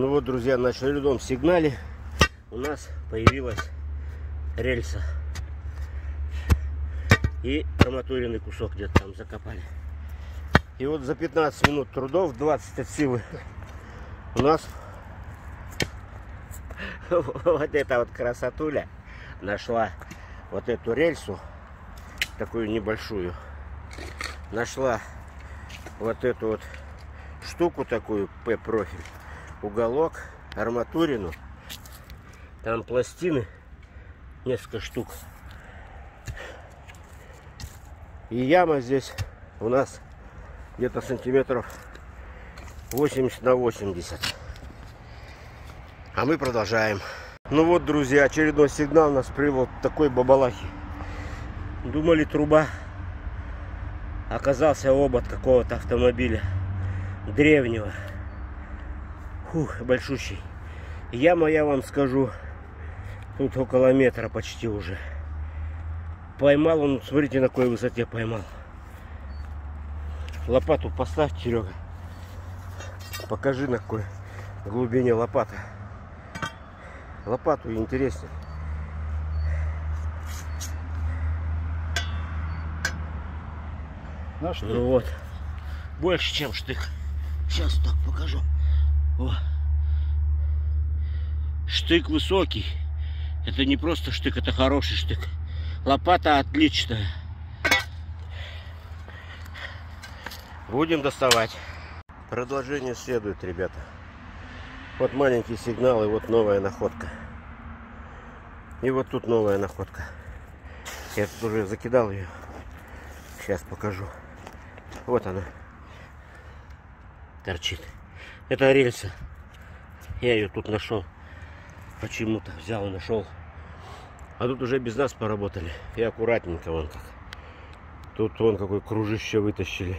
Ну вот, друзья, на очередном сигнале у нас появилась рельса. И арматуренный кусок где-то там закопали. И вот за 15 минут трудов, 20 от силы, у нас вот эта вот красотуля нашла вот эту рельсу, такую небольшую. Нашла вот эту вот штуку такую, П-профиль, уголок, арматурину. Там пластины, несколько штук. И яма здесь у нас где-то сантиметров 80 на 80. А мы продолжаем. Ну вот, друзья, очередной сигнал нас привел такой бабалахи. Думали труба. Оказался обод какого-то автомобиля. Древнего. Фух, большущий. Яма, я вам скажу, тут около метра почти уже. Поймал он, смотрите, на какой высоте поймал. Лопату поставь, Серега. Покажи, на какой глубине лопата. Лопату интереснее. На? Ну вот. Больше, чем штык. Сейчас так покажу. О. Штык высокий. Это не просто штык, это хороший штык. Лопата отличная. Будем доставать. Продолжение следует, ребята. Вот маленький сигнал и вот новая находка. И вот тут новая находка. Я тут уже закидал ее. Сейчас покажу. Вот она. Торчит. Это рельса. Я ее тут нашел. Почему-то взял и нашел. А тут уже без нас поработали. И аккуратненько вон как. Тут вон какой кружище вытащили.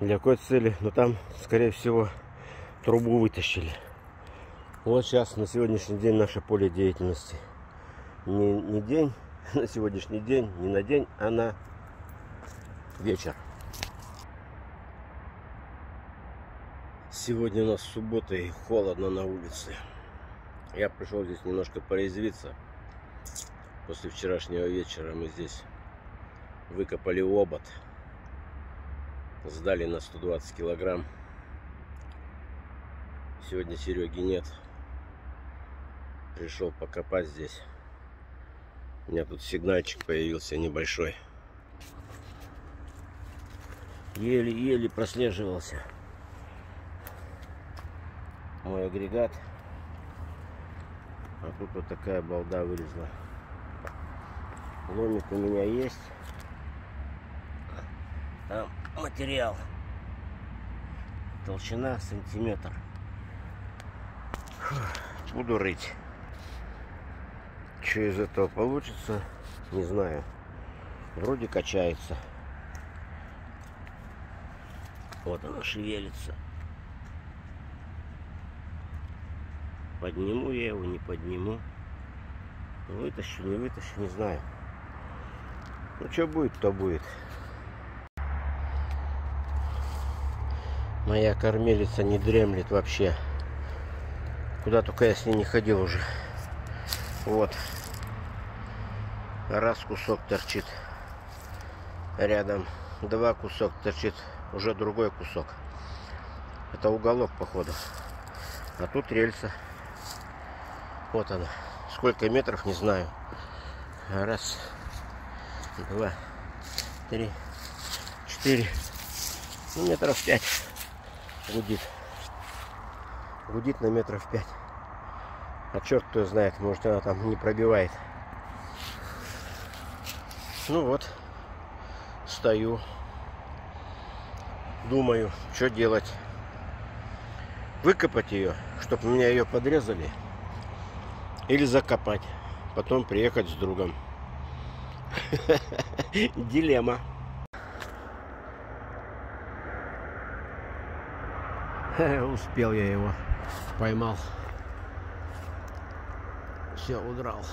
Для какой цели? Но там, скорее всего, трубу вытащили. Вот сейчас на сегодняшний день наше поле деятельности. Не, не день, на сегодняшний день, не на день, а на вечер. Сегодня у нас суббота и холодно на улице. Я пришел здесь немножко порезвиться. После вчерашнего вечера мы здесь выкопали обод. Сдали на 120 килограмм. Сегодня Сереги нет. Пришел покопать здесь. У меня тут сигнальчик появился небольшой. Еле-еле прослеживался мой агрегат. А тут вот такая балда вылезла. Ломик у меня есть. Там материал. Толщина сантиметр. Буду рыть. Что из этого получится, не знаю. Вроде качается. Вот она шевелится. Подниму я его, не подниму. Вытащу, не вытащу, не знаю. Ну что будет, то будет. Моя кормилица не дремлет вообще. Куда только я с ней не ходил уже. Вот. Раз кусок торчит рядом. Два кусок торчит. Уже другой кусок. Это уголок, походу. А тут рельса. Вот она. Сколько метров, не знаю. Раз, два, три, четыре. Ну, метров пять гудит. Гудит на метров пять. А черт кто знает, может она там не пробивает. Ну вот, стою, думаю, что делать. Выкопать ее, чтобы меня ее подрезали. Или закопать. Потом приехать с другом. Дилемма. Успел я его. Поймал. Все, удрал.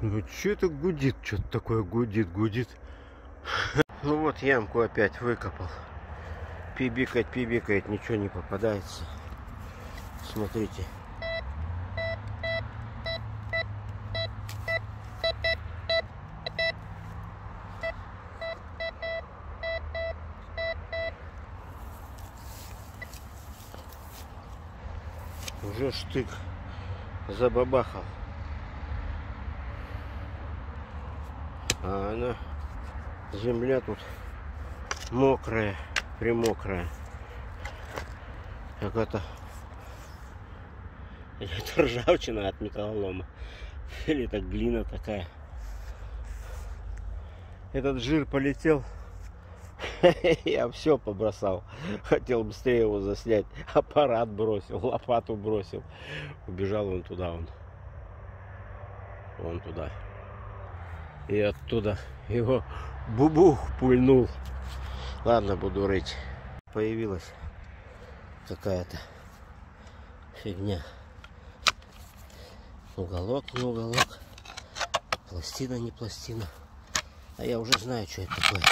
Ну что это гудит? Что-то такое гудит, гудит. Ну вот ямку опять выкопал. Пибикать, пибикает, ничего не попадается. Смотрите. Уже штык забабахал. А она, земля тут мокрая, примокрая. Как это, это ржавчина от металлолома. Или это глина такая. Этот жир полетел. Я все побросал. Хотел быстрее его заснять. Аппарат бросил, лопату бросил. Убежал он туда, он. Вон туда. И оттуда его бубух пульнул. Ладно, буду рыть. Появилась какая-то фигня. Уголок, не уголок. Пластина, не пластина. А я уже знаю, что это такое.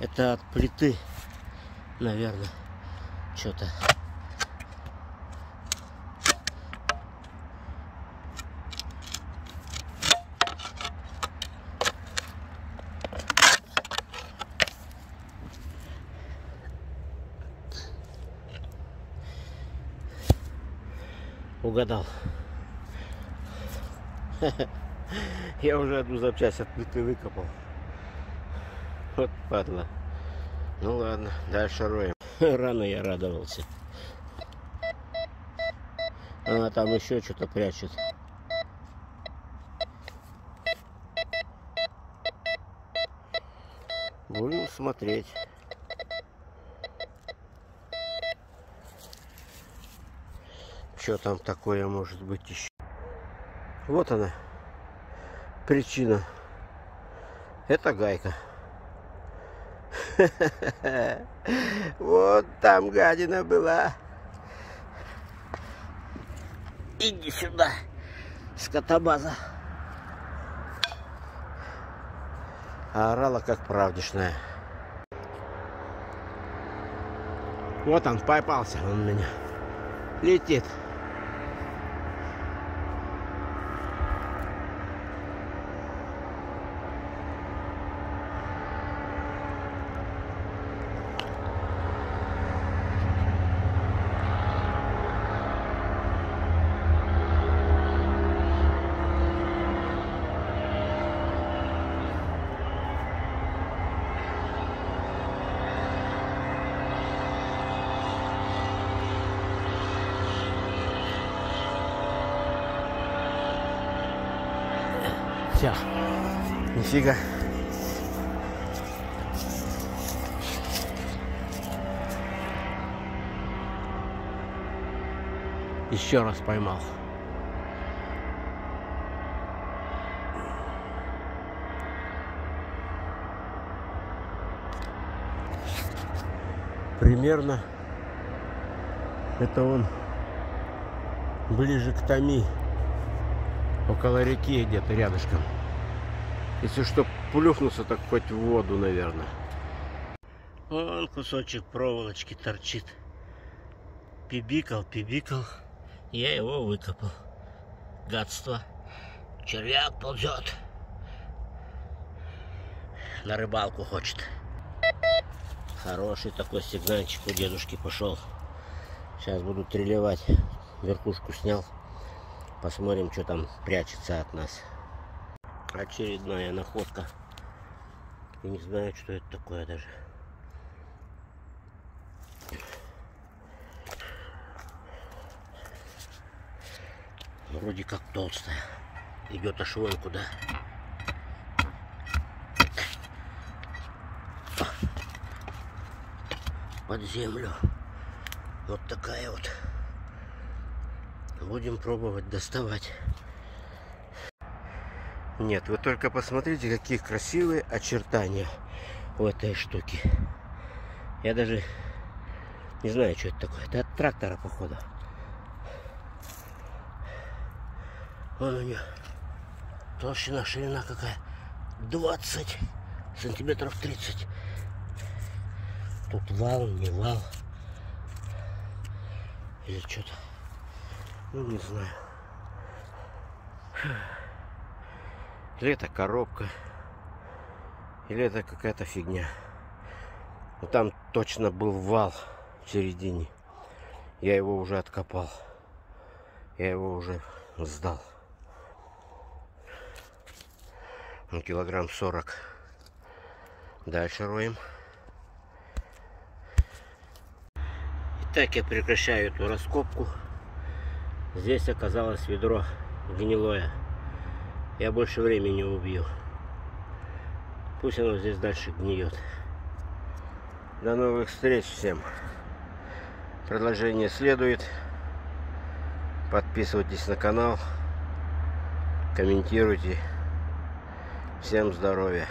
Это от плиты, наверное, что-то. Угадал. Я уже одну запчасть от плиты выкопал. Вот падла. Ну ладно, дальше роем. Рано я радовался. Она там еще что-то прячет. Будем смотреть. Что там такое может быть еще? Вот она. Причина. Это гайка. Вот там гадина была. Иди сюда, скотобаза. А орала как правдишная. Вот он, попался он меня. Летит. Все. Нифига. Еще раз поймал. Примерно это он ближе к Томи около реки где-то рядышком. Если что, плюхнулся, так хоть в воду, наверное. Вон кусочек проволочки торчит. Пибикал, пибикал. Я его выкопал. Гадство. Червяк ползет. На рыбалку хочет. Хороший такой сигнальчик у дедушки пошел. Сейчас буду трелевать. Верхушку снял. Посмотрим, что там прячется от нас. Очередная находка. Не знаю, что это такое даже. Вроде как толстая. Идет аж вон куда. Под землю. Вот такая вот. Будем пробовать доставать. Нет, вы только посмотрите, какие красивые очертания у этой штуки. Я даже не знаю, что это такое. Это от трактора, походу. Вон у нее толщина, ширина какая. 20 сантиметров 30. Тут вал, не вал. Или что-то. Ну, не знаю. Или это коробка. Или это какая-то фигня. Но там точно был вал в середине. Я его уже откопал. Я его уже сдал. Ну, килограмм 40. Дальше роем. Итак, я прекращаю эту раскопку. Здесь оказалось ведро гнилое. Я больше времени убью. Пусть оно здесь дальше гниет. До новых встреч всем. Продолжение следует. Подписывайтесь на канал. Комментируйте. Всем здоровья.